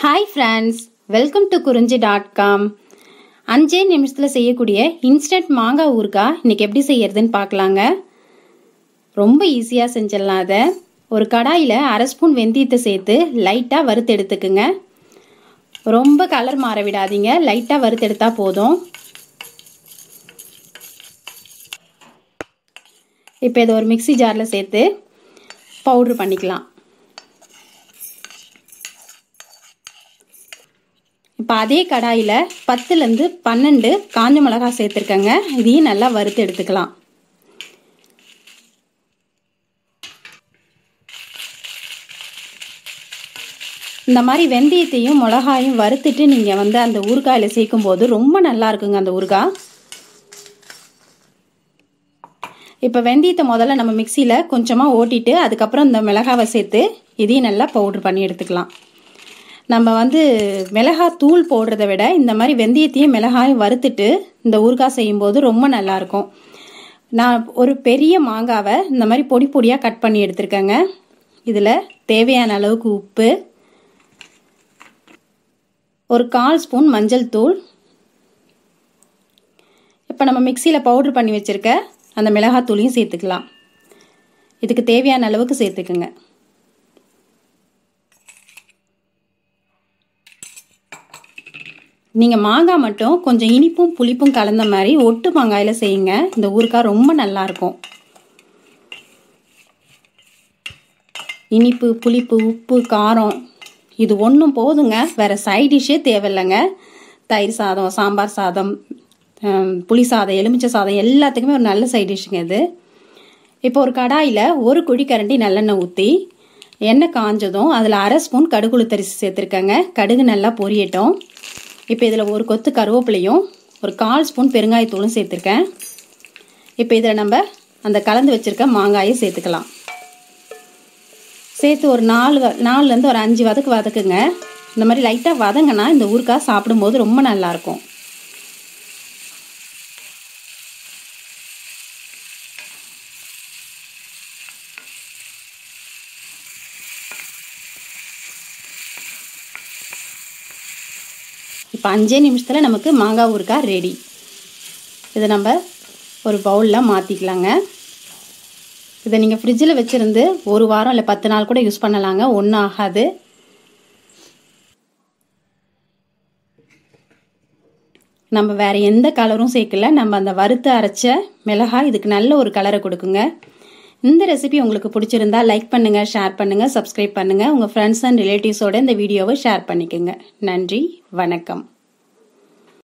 Hi friends welcome to Kurinji dot com அஞ்சே நிமிஷத்தில் செய்யக்கூடிய இன்ஸ்டன்ட் மாங்காய் ஊறுகாய் இன்றைக்கி எப்படி செய்யறதுன்னு பார்க்கலாங்க. ரொம்ப ஈஸியாக செஞ்சிடலாம் அதை. ஒரு கடாயில் அரை ஸ்பூன் வெந்தயத்தை சேர்த்து லைட்டாக வறுத்து எடுத்துக்குங்க. ரொம்ப கலர் மாற விடாதீங்க. லைட்டாக வறுத்தெடுத்தா போதும். இப்போ இதை ஒரு மிக்சி ஜாரில் சேர்த்து பவுட்ரு பண்ணிக்கலாம். இப்போ அதே கடாயில் பத்துலேருந்து பன்னெண்டு காஞ்ச மிளகா சேர்த்துருக்கேங்க. இதையும் நல்லா வறுத்து எடுத்துக்கலாம். இந்த மாதிரி வெந்தயத்தையும் மிளகாயும் வறுத்துட்டு நீங்கள் வந்து அந்த ஊறுகாயில் சேர்க்கும் போது ரொம்ப நல்லா இருக்குங்க அந்த ஊறுகாய். இப்போ வெந்தயத்தை முதல்ல நம்ம மிக்சியில் கொஞ்சமாக ஓட்டிட்டு அதுக்கப்புறம் இந்த மிளகாவை சேர்த்து இதையும் நல்லா பவுட்ரு பண்ணி எடுத்துக்கலாம். நம்ம வந்து மிளகாய் தூள் போடுறத விட இந்த மாதிரி வெந்தயத்தையும் மிளகாயும் வறுத்துட்டு இந்த ஊறுகாய் செய்யும்போது ரொம்ப நல்லாயிருக்கும் நான் ஒரு பெரிய மாங்காவை இந்த மாதிரி பொடி பொடியாக கட் பண்ணி எடுத்திருக்கேங்க. இதில் தேவையான அளவுக்கு உப்பு ஒரு கால் ஸ்பூன் மஞ்சள் தூள். இப்போ நம்ம மிக்சியில் பவுட்ரு பண்ணி வச்சுருக்க அந்த மிளகாத்தூளையும் சேர்த்துக்கலாம். இதுக்கு தேவையான அளவுக்கு சேர்த்துக்குங்க. நீங்கள் மாங்காய் மட்டும் கொஞ்சம் இனிப்பும் புளிப்பும் கலந்த மாதிரி ஒட்டு மாங்காயில் செய்யுங்க. இந்த ஊறுகாய் ரொம்ப நல்லாயிருக்கும் இனிப்பு புளிப்பு உப்பு காரம் இது ஒன்றும் போதுங்க. வேறு சைட் டிஷ்ஷே தேவையில்லைங்க. தயிர் சாதம் சாம்பார் சாதம் புளி சாதம் எலுமிச்சை சாதம் எல்லாத்துக்குமே ஒரு நல்ல சைட் டிஷ்ஷுங்க இது. இப்போ ஒரு கடாயில் ஒரு குழி கரண்டி நல்லெண்ணெய் ஊற்றி எண்ணெய் காஞ்சதும் அதில் அரை ஸ்பூன் கடுகுளுத்தரிசி சேர்த்துருக்கேங்க. கடுகு நல்லா பொரியட்டும். இப்போ இதில் ஒரு கொத்து கருவேப்பிலையும் ஒரு கால் ஸ்பூன் பெருங்காயத்தூளும் சேர்த்துருக்கேன். இப்போ இதில் நம்ம அந்த கலந்து வச்சுருக்க மாங்காயை சேர்த்துக்கலாம். சேர்த்து ஒரு நாலு நாலுலேருந்து ஒரு அஞ்சு வதக்கு வதக்குங்க. இந்த மாதிரி லைட்டாக வதங்கினா இந்த ஊறுக்காய் சாப்பிடும்போது ரொம்ப நல்லாயிருக்கும் இப்போ அஞ்சே நிமிஷத்தில் நமக்கு மாங்காய் ஊறுகாய் ரெடி இதை நம்ம ஒரு பவுலில் மாற்றிக்கலாங்க இதை நீங்கள் ஃப்ரிட்ஜில் வச்சுருந்து ஒரு வாரம் இல்லை பத்து நாள் கூட யூஸ் பண்ணலாங்க. ஒன்றும் ஆகாது. நம்ம வேறு எந்த கலரும் சேர்க்கல. நம்ம அந்த வறுத்து அரைச்ச மிளகாய் இதுக்கு நல்ல ஒரு கலரை கொடுக்குங்க. இந்த ரெசிபி உங்களுக்கு பிடிச்சிருந்தா லைக் பண்ணுங்கள் ஷேர் பண்ணுங்கள் சப்ஸ்கிரைப் பண்ணுங்கள் உங்கள் ஃப்ரெண்ட்ஸ் அண்ட் ரிலேட்டிவ்ஸோட இந்த வீடியோவை ஷேர் பண்ணிக்கோங்க. நன்றி வணக்கம்.